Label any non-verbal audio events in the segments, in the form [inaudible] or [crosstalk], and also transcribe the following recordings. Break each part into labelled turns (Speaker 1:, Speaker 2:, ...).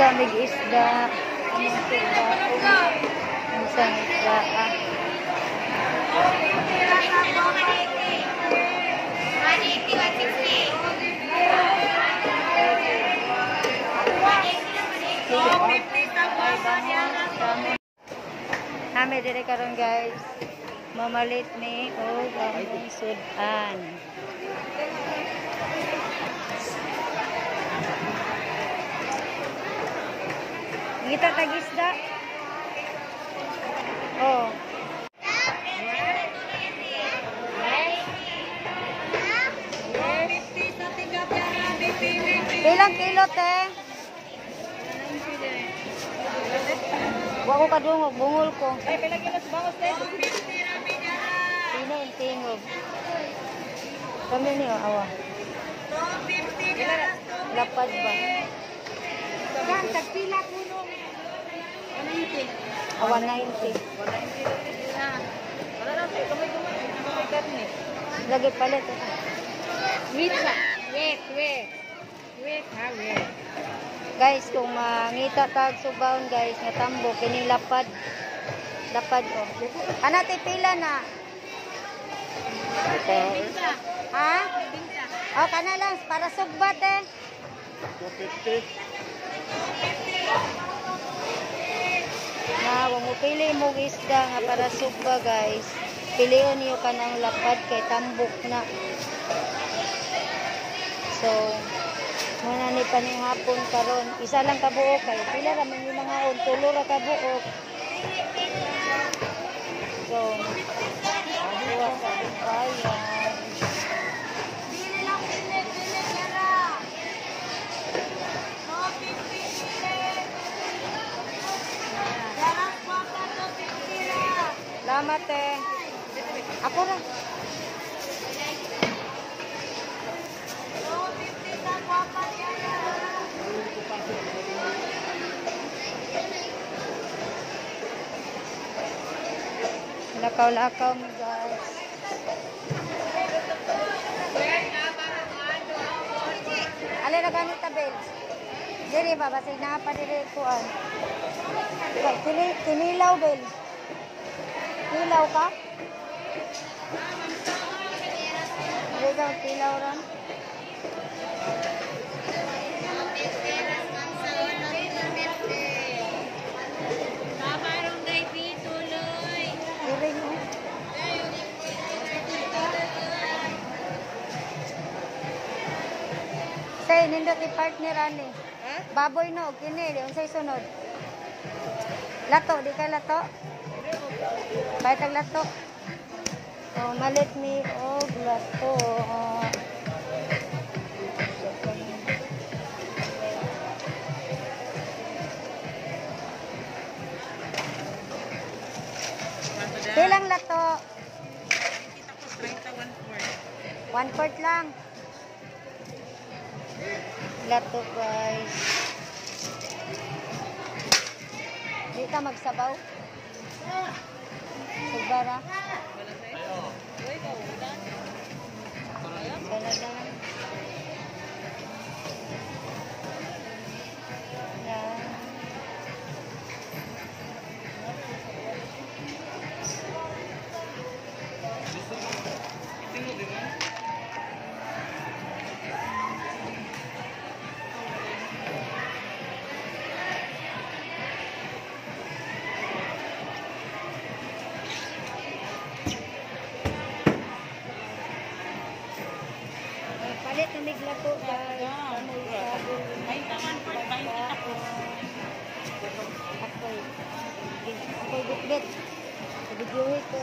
Speaker 1: Ngita mig isda. Anong isda? Isda. Nami dire karon guys. Mamalit ni o gamong sudan. Ngita tag isda. Oh. Pilang kilo te? Wa ko kadungog, bungol ko.
Speaker 2: Ay, pilang kilos bangos tayo.
Speaker 1: Sino yung tingog? Kami niyo, awa. Lapad ba?
Speaker 2: Yan, tagpila puno. 190. Oh,
Speaker 1: 190. 190.
Speaker 2: Wala lang eh. tayo. Gamay-gamay. Gamay karne. Eh.
Speaker 1: Lagi palit.
Speaker 2: Wait. Wait, wait. Wait ha, wait.
Speaker 1: Guys, kung uh, ngita tag subaon guys, nga tambo, kinilapad. Lapad o. Oh. Ana, tipila na. Okay.
Speaker 2: Binta.
Speaker 1: Ha? Oh, kana lang. Para sugbat eh.
Speaker 3: 250.
Speaker 1: 250 tanaw mo pili mo isda nga para suba guys. Pilion niyo ka kanang lapad kay tambok na. So muna ni paning karon. Isa lang kabuok kay pila ra man mga on tulo ra kabuok. So
Speaker 2: Thank
Speaker 1: you. Eh. Ako ra.
Speaker 2: No, 50 sa kwaka, kara.
Speaker 1: Lakaw-lakaw mo guys. Ali na ganit tabel. Diri ba basig na pa diri kuan. Kay kini kinilaw bel. Kilaw ka? Diri ka kilaw ron. Mo. Say nindot i-partner ani.
Speaker 2: Ha?
Speaker 1: Baboy no, kini, di unsay sunod. Lato, di ka lato? Baytag lato. Oh, malit mi og lato. Pilang lato? One quart lang. Lato guys. Di ka magsabaw? Sugbara? Wala na lang. Yan. Videohi ko.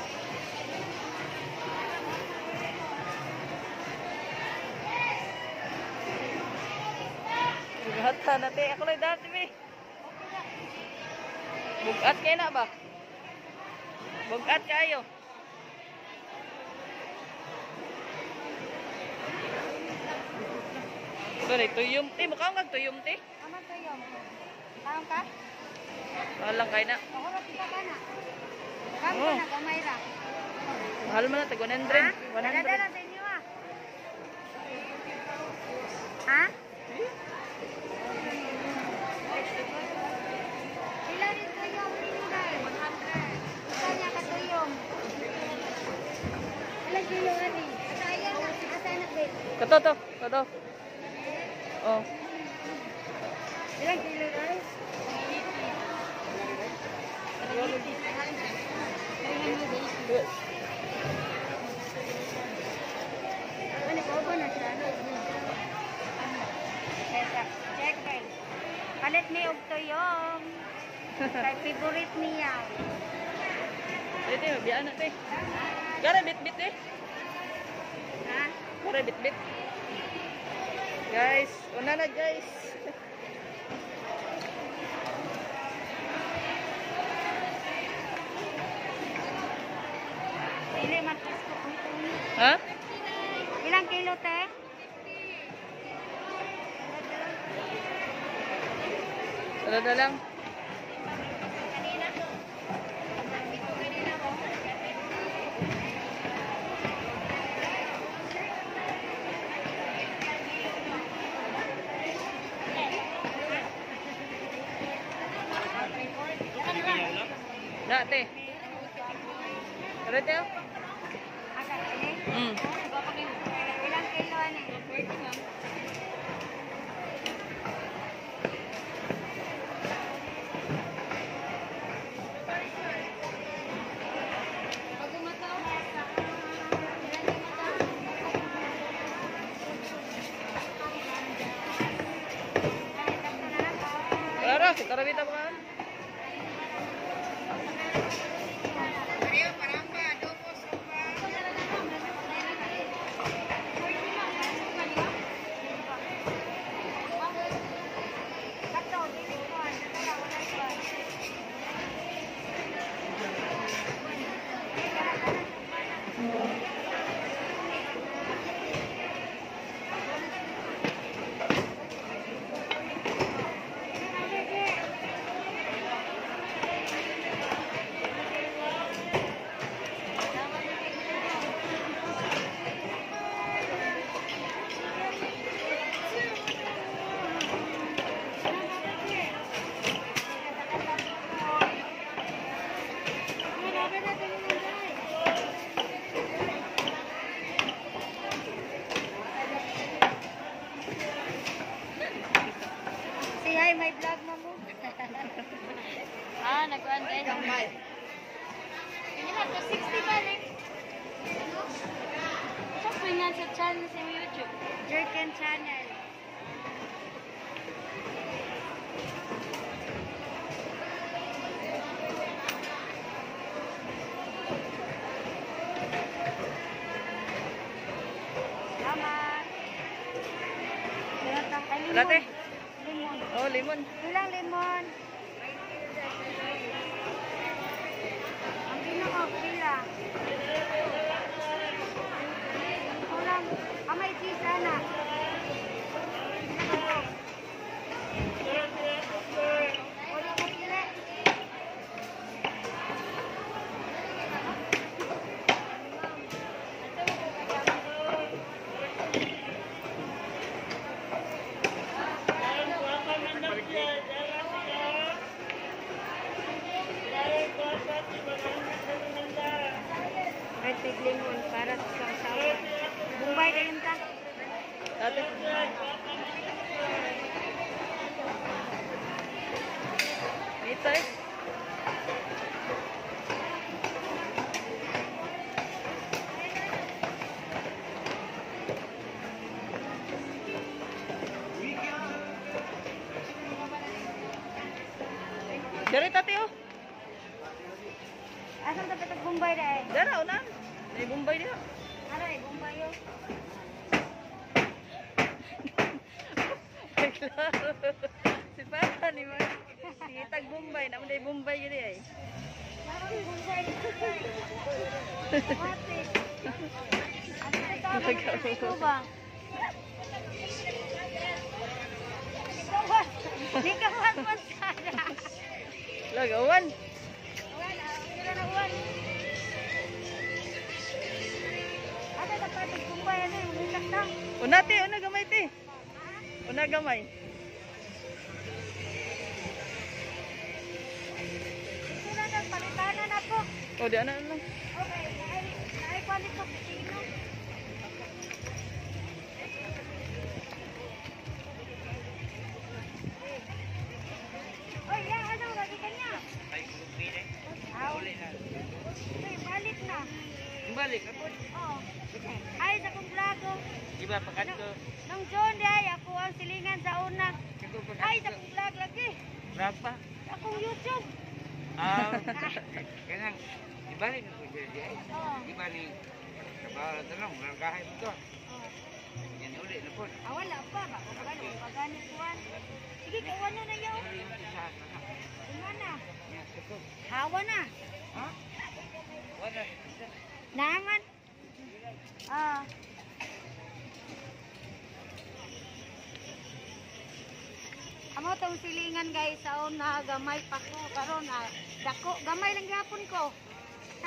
Speaker 2: Bugata na te. Ako lang dati be. Bugat kayo na ba? Bugat kayo. Sorry, tuyom te. Mukha nga tuyom te.
Speaker 1: Aman kayo. Taong ka?
Speaker 2: Walang kayo na.
Speaker 1: Ako kita ka na. Kampo
Speaker 2: oh.
Speaker 1: na gamay ra.
Speaker 2: Mahal mo na, tag 100. 100.
Speaker 1: Nadala. Ha? Ilan yung
Speaker 4: tuyong pinigay? 100. Isa
Speaker 1: niya ka Kato to, kato. Oh. Ilan kilo guys? Check guys. Palit ni og tuyong. Kay favorite niya.
Speaker 4: Dito, biyan na, te. Gara, bit-bit, eh.
Speaker 1: Ha?
Speaker 4: Gara, bit-bit. Guys, una na, guys.
Speaker 1: Dili man gusto ko ito.
Speaker 4: Ha?
Speaker 1: Ilang kilo te?
Speaker 4: Ano na lang? Na, te.
Speaker 1: Hay, may vlog mo mo. [laughs]
Speaker 2: Ah, nagkuhan guys. Hindi na, 260 balik. Ito po nga sa channel sa YouTube.
Speaker 1: Jerkin Channel. Salamat. Salamat. Ay, limon.
Speaker 4: Wala, te.
Speaker 1: Limon.
Speaker 4: Oh, limon.
Speaker 1: Ilang limon? Ang pinaka pila. Kulang. Ah, may cheese, ana.
Speaker 4: Si Papa ni Mar. Sige tag Bombay, naman day Bombay gini ay.
Speaker 1: Parang Bombay dito eh. Mati. Ano ito ako ito ba? Ikaw ba? Di ka gamay.
Speaker 4: Sura
Speaker 1: na, palitan na po. O, di na ah, na. Okay, naikwalit ko sa ino. balik na.
Speaker 4: Balik? Ako? Oo. Ay, sa kong vlog.
Speaker 1: Oh. Diba, pakat ko? Nung John,
Speaker 4: o di ana lang.
Speaker 1: Okay, naay, naay palit ko, Pilipino.
Speaker 4: lagi.
Speaker 2: Berapa?
Speaker 4: Akong YouTube.
Speaker 2: Ah, [laughs] kanang ibalik ko dia.
Speaker 4: Oo.
Speaker 2: Ibalik. Kabawa tanong, nagahay mo to. Yan ulit na po.
Speaker 4: Ah, wala pa ba? Kung ano, pagani kuwan. Sige, kuwan na na yaw. Kuwan na. Hawa na.
Speaker 2: Ha? Wala.
Speaker 4: Naman. Ah.
Speaker 1: Amo tong silingan guys, sa na gamay pa ko. Karon na dako. Gamay lang gyapon ko.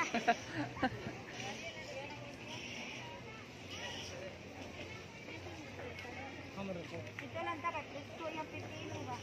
Speaker 1: [laughs]
Speaker 4: Ito lang dapat. Gusto yung pipino ba?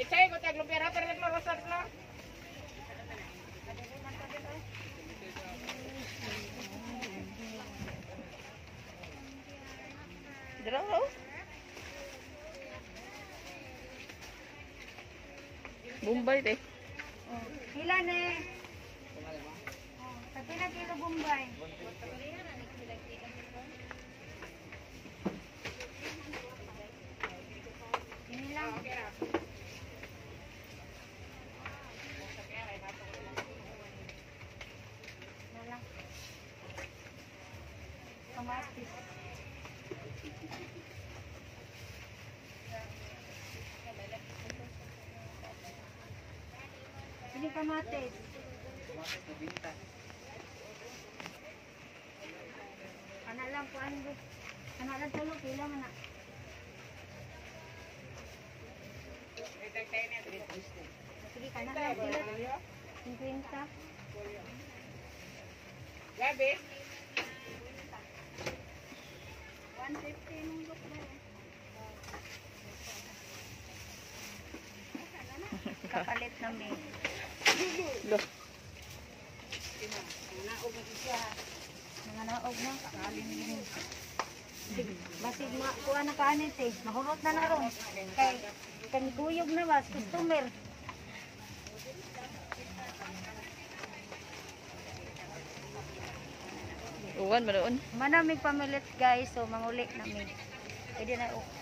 Speaker 2: Ichay ko tag lumpia pero naglo rosat na.
Speaker 4: Draw. Bombay de.
Speaker 1: Oh, pila ni? Oh, sa pila kilo Bombay? Ini lang. Na lang. Kamatis. Ini kamatis. Anak lang po ano. Anak lang tulo pila man na. Sige kana lang pila. 50.
Speaker 2: Gabi.
Speaker 1: 150 nung look na. Kapalit na may.
Speaker 4: Lo.
Speaker 1: Mga naog na. Basig ma kuha na kaanit eh. Mahurot na na ron. Kay kan guyog na ba customer.
Speaker 4: Uwan ba doon?
Speaker 1: Manamig pamilit guys so manguli na mi. Pwede na oh.